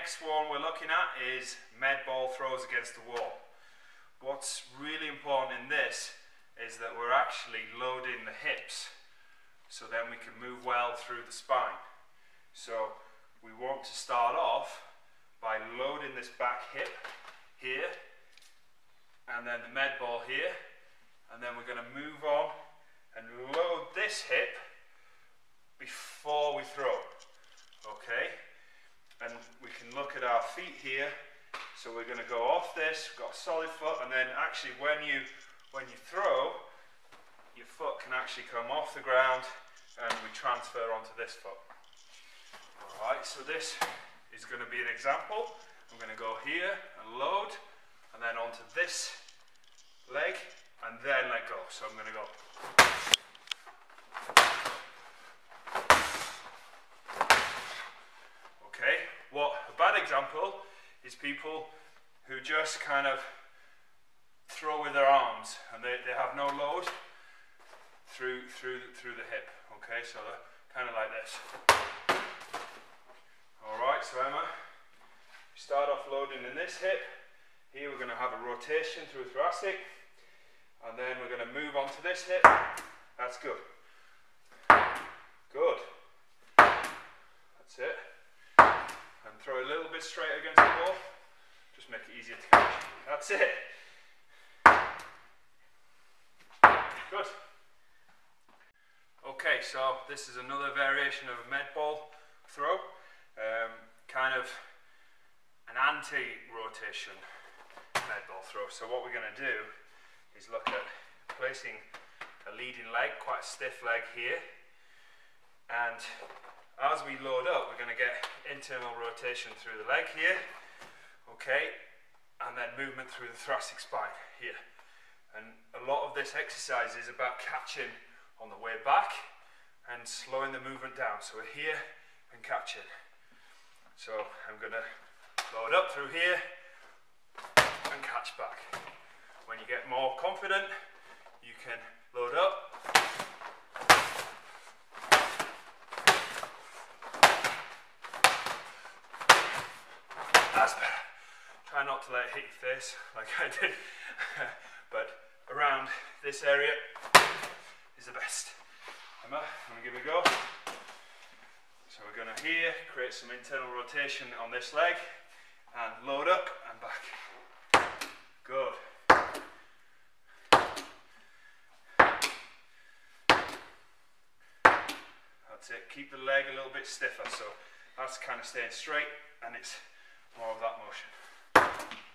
next one we're looking at is med ball throws against the wall. What's really important in this is that we're actually loading the hips so then we can move well through the spine. So we want to start off by loading this back hip here and then the med ball here and then we're going to move on and load this hip before we throw look at our feet here so we're going to go off this got a solid foot and then actually when you when you throw your foot can actually come off the ground and we transfer onto this foot Alright, so this is going to be an example. I'm going to go here and load, and then onto this leg, and then let go. So I'm going to go. Okay, what a bad example is people who just kind of throw with their arms and they, they have no load through through through the hip. Okay, so kind of like this. Alright, so Emma, we start off loading in this hip. Here we're going to have a rotation through thoracic. And then we're going to move on to this hip. That's good. Good. That's it. Throw a little bit straight against the wall. Just make it easier to catch. That's it. Good. Okay, so this is another variation of a med ball throw um, kind of an anti-rotation med ball throw. So what we're going to do is look at placing a leading leg, quite a stiff leg here, and as we load up, we're going to get internal rotation through the leg here, okay, and then movement through the thoracic spine here. And a lot of this exercise is about catching on the way back and slowing the movement down. So we're here and catching. So I'm going to load up through here and catch back. When you get more confident, you can load up. Try not to let it hit your face like I did. but around this area is the best. Emma, I'm to give it a go. So we're to here create some internal rotation on this leg and load up and back. Good. That's it. Keep the leg a little bit stiffer so that's kind of staying straight and it's more of that motion.